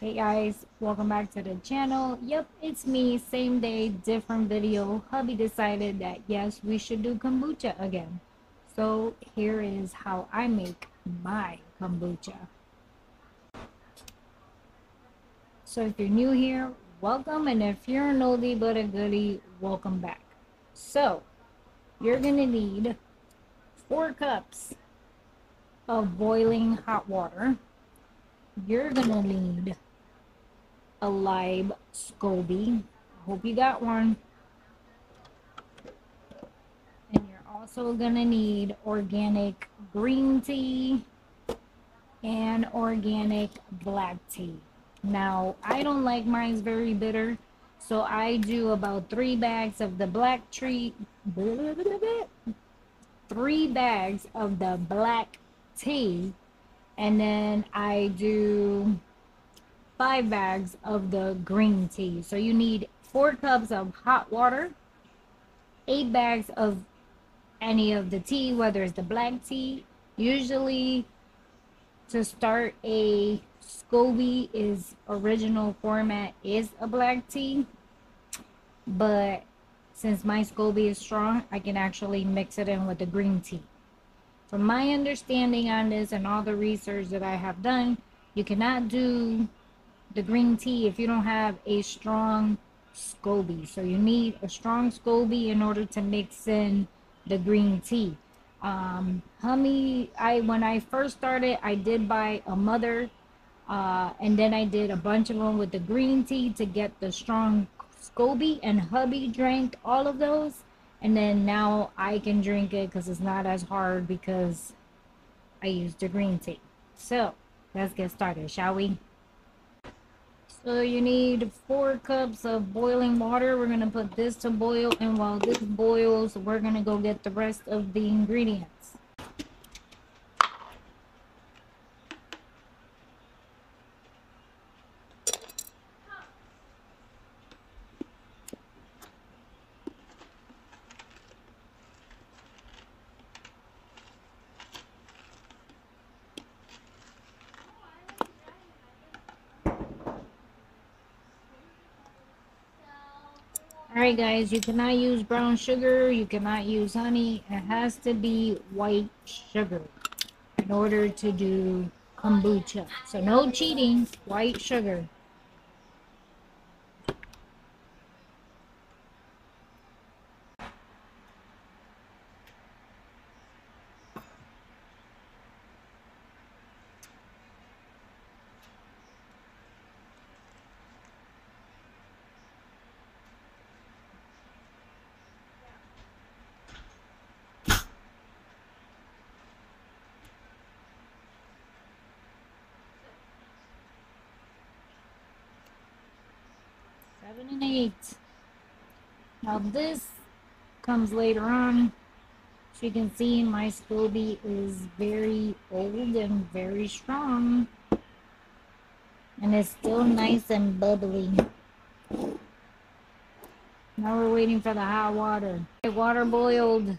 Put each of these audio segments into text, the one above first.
Hey guys, welcome back to the channel. Yep, it's me, same day, different video. Hubby decided that yes, we should do kombucha again. So here is how I make my kombucha. So if you're new here, welcome. And if you're an oldie but a goodie, welcome back. So you're gonna need four cups of boiling hot water. You're gonna need a SCOBY. Hope you got one. And you're also gonna need organic green tea and organic black tea. Now, I don't like mine's very bitter, so I do about three bags of the black tree, three bags of the black tea, and then I do five bags of the green tea. So you need four cups of hot water, eight bags of any of the tea, whether it's the black tea. Usually, to start a SCOBY is original format is a black tea, but since my SCOBY is strong, I can actually mix it in with the green tea. From my understanding on this and all the research that I have done, you cannot do the green tea if you don't have a strong SCOBY. So you need a strong SCOBY in order to mix in the green tea. Um, Hummy, I when I first started, I did buy a mother, uh, and then I did a bunch of them with the green tea to get the strong SCOBY. And hubby drank all of those, and then now I can drink it because it's not as hard because I used the green tea. So let's get started, shall we? So you need four cups of boiling water. We're going to put this to boil. And while this boils, we're going to go get the rest of the ingredients. Alright guys, you cannot use brown sugar, you cannot use honey, it has to be white sugar in order to do kombucha. So no cheating, white sugar. Seven and eight. Now this comes later on. As you can see, my SCOBY is very old and very strong. And it's still nice and bubbly. Now we're waiting for the hot water. The water boiled.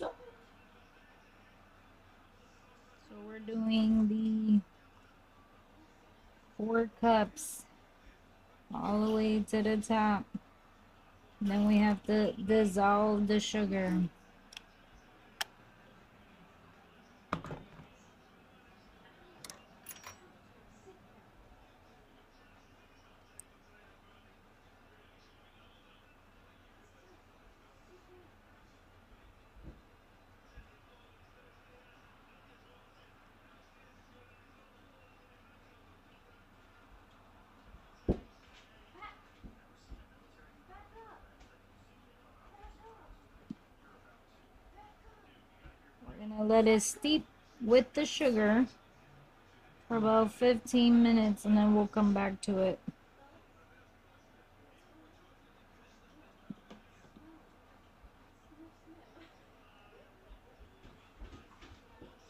So we're doing the four cups all the way to the top. Then we have to dissolve the sugar. gonna let it steep with the sugar for about 15 minutes and then we'll come back to it.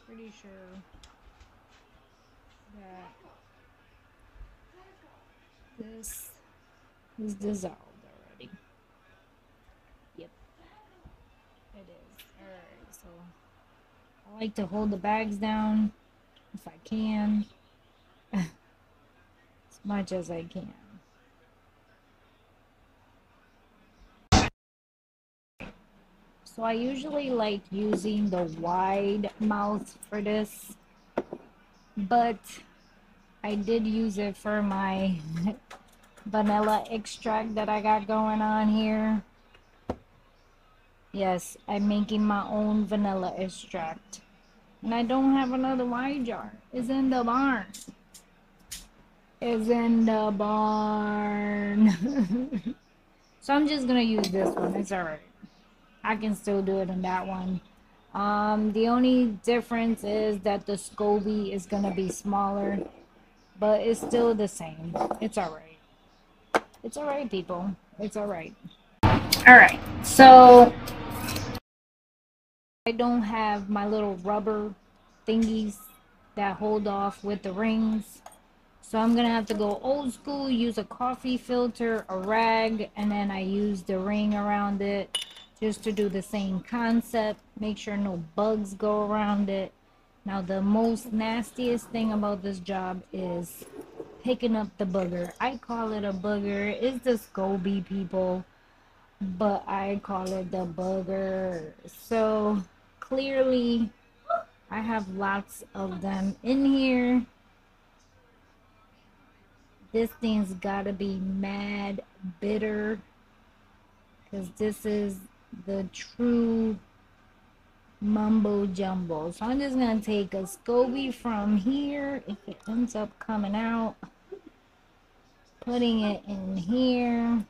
Pretty sure that this is dissolved. I like to hold the bags down if I can. As much as I can. So I usually like using the wide mouth for this, but I did use it for my vanilla extract that I got going on here. Yes, I'm making my own vanilla extract. And I don't have another wine jar. It's in the barn. It's in the barn. so I'm just gonna use this one. It's alright. I can still do it on that one. Um, the only difference is that the SCOBY is gonna be smaller, but it's still the same. It's alright. It's alright, people. It's alright. Alright, so I don't have my little rubber thingies that hold off with the rings. So I'm going to have to go old school, use a coffee filter, a rag, and then I use the ring around it just to do the same concept. Make sure no bugs go around it. Now the most nastiest thing about this job is picking up the booger. I call it a booger. It's the SCOBY people, but I call it the booger. So clearly I have lots of them in here. This thing's gotta be mad bitter because this is the true mumbo jumbo. So I'm just gonna take a SCOBY from here if it ends up coming out, putting it in here.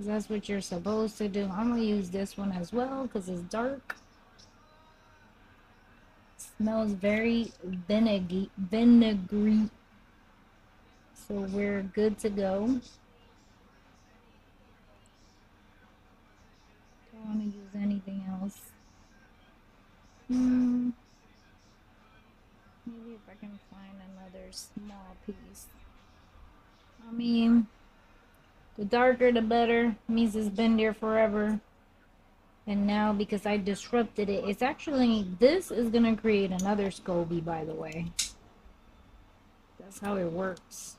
Cause that's what you're supposed to do. I'm gonna use this one as well because it's dark. Smells very vinegary, vinegary. So we're good to go. Don't want to use anything else. Hmm. Maybe if I can find another small piece. I mean, the darker the better. Means it's been there forever. And now because I disrupted it it's actually this is gonna create another SCOBY by the way. That's how it works.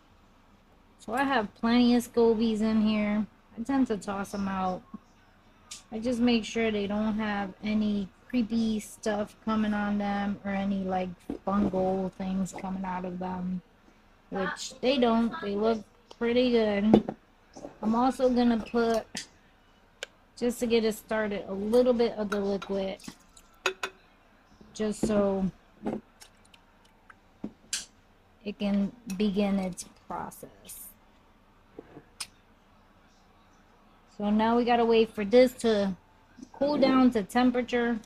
So I have plenty of SCOBYs in here. I tend to toss them out. I just make sure they don't have any creepy stuff coming on them or any like fungal things coming out of them which they don't. They look pretty good I'm also gonna put just to get it started a little bit of the liquid. Just so it can begin its process. So now we gotta wait for this to cool down to temperature.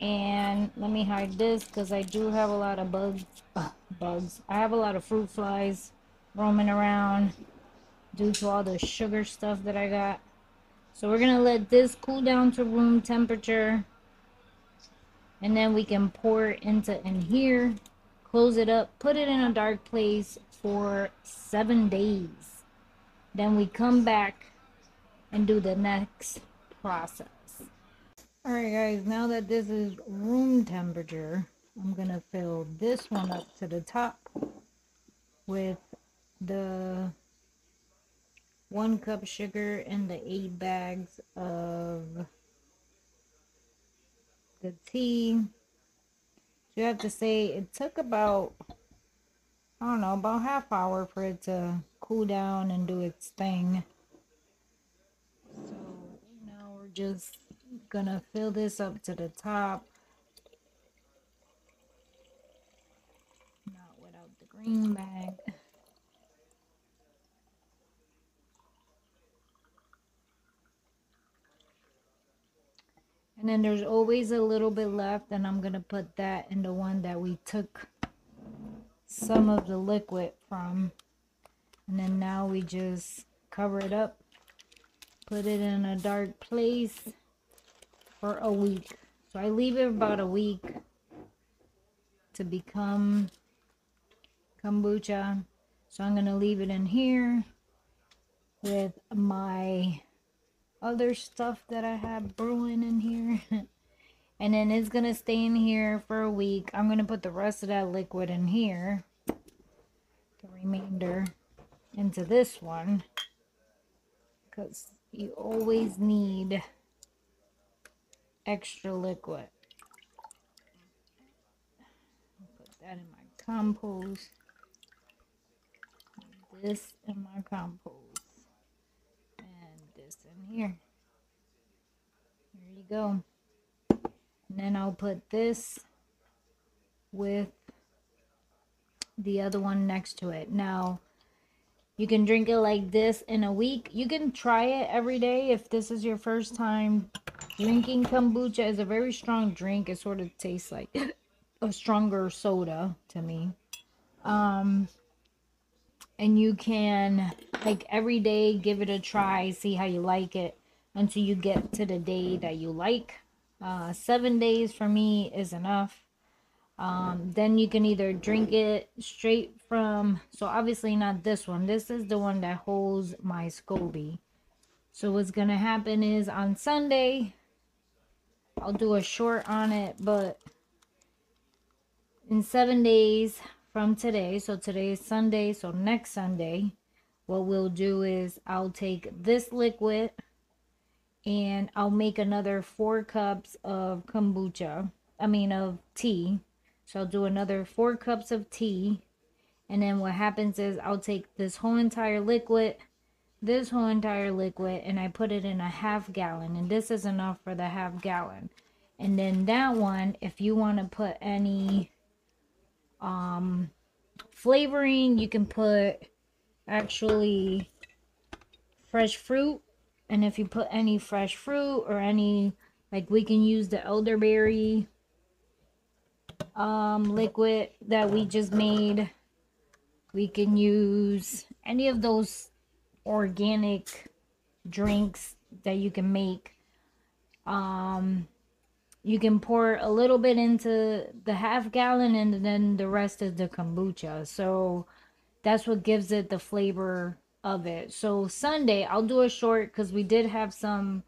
And let me hide this because I do have a lot of bugs uh, bugs. I have a lot of fruit flies roaming around due to all the sugar stuff that I got so we're going to let this cool down to room temperature. And then we can pour it into in here. Close it up. Put it in a dark place for seven days. Then we come back and do the next process. Alright guys, now that this is room temperature, I'm going to fill this one up to the top with the one cup sugar and the eight bags of the tea. You have to say it took about, I don't know, about half hour for it to cool down and do its thing. So now we're just gonna fill this up to the top. Not without the green bag. And then there's always a little bit left and I'm going to put that in the one that we took some of the liquid from. And then now we just cover it up, put it in a dark place for a week. So I leave it about a week to become kombucha. So I'm going to leave it in here with my other stuff that I have brewing in here. and then it's going to stay in here for a week. I'm going to put the rest of that liquid in here. The remainder into this one because you always need extra liquid. Put that in my compost. This in my compost. This in here. There you go. And then I'll put this with the other one next to it. Now, you can drink it like this in a week. You can try it every day if this is your first time drinking kombucha. It's a very strong drink. It sort of tastes like a stronger soda to me. Um, and you can like every day give it a try, see how you like it until you get to the day that you like. Uh, seven days for me is enough. Um, then you can either drink it straight from, so obviously not this one. This is the one that holds my SCOBY. So what's to happen is on Sunday, I'll do a short on it, but in seven days from today, so today is Sunday, so next Sunday, what we'll do is I'll take this liquid and I'll make another four cups of kombucha, I mean of tea so I'll do another four cups of tea. And then what happens is I'll take this whole entire liquid, this whole entire liquid, and I put it in a half gallon. And this is enough for the half gallon. And then that one, if you want to put any um, flavoring, you can put actually fresh fruit. And if you put any fresh fruit or any, like we can use the elderberry um, liquid that we just made. We can use any of those organic drinks that you can make. Um, you can pour a little bit into the half gallon and then the rest is the kombucha. So that's what gives it the flavor of it. So Sunday, I'll do a short because we did have some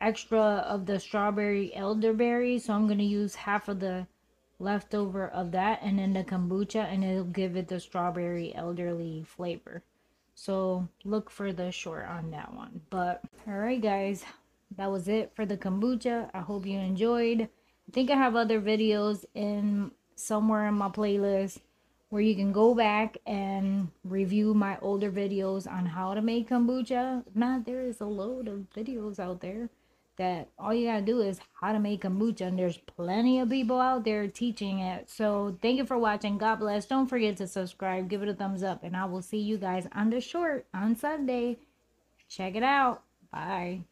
extra of the strawberry elderberry. So I'm going to use half of the leftover of that and then the kombucha and it'll give it the strawberry elderly flavor so look for the short on that one but all right guys that was it for the kombucha. I hope you enjoyed. I think i have other videos in somewhere in my playlist where you can go back and review my older videos on how to make kombucha. Not there is a load of videos out there that all you gotta do is how to make kombucha and there's plenty of people out there teaching it. So thank you for watching. God bless. Don't forget to subscribe. Give it a thumbs up and i will see you guys on the short on sunday. Check it out. Bye